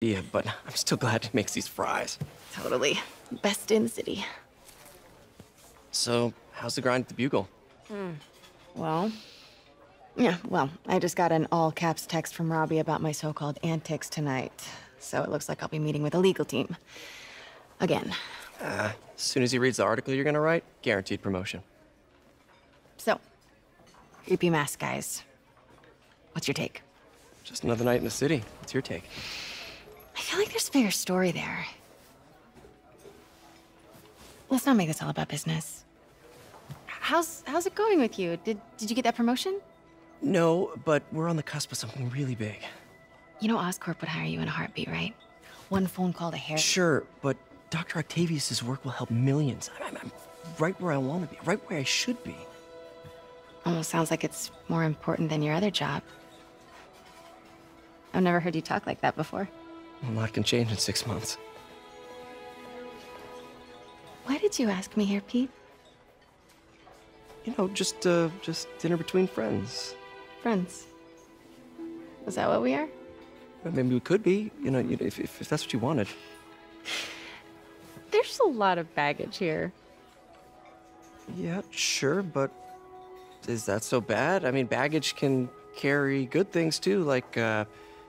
Yeah, but I'm still glad he makes these fries. Totally. Best in the city. So, how's the grind at the Bugle? Hmm. Well, yeah, well, I just got an all caps text from Robbie about my so called antics tonight. So it looks like I'll be meeting with the legal team. Again. Uh, as soon as he reads the article you're gonna write, guaranteed promotion. So, creepy mask guys. What's your take? Just another night in the city. What's your take? I feel like there's a bigger story there. Let's not make this all about business. How's how's it going with you? Did did you get that promotion? No, but we're on the cusp of something really big. You know Oscorp would hire you in a heartbeat, right? One phone call to Harry. Sure, but Dr. Octavius's work will help millions. I'm, I'm right where I want to be, right where I should be. Almost sounds like it's more important than your other job. I've never heard you talk like that before. A lot can change in six months. Why did you ask me here, Pete? You know, just uh, just dinner between friends. Friends. Is that what we are? Well, Maybe we could be. You know, if, if, if that's what you wanted. There's a lot of baggage here. Yeah, sure, but is that so bad? I mean, baggage can carry good things too, like uh,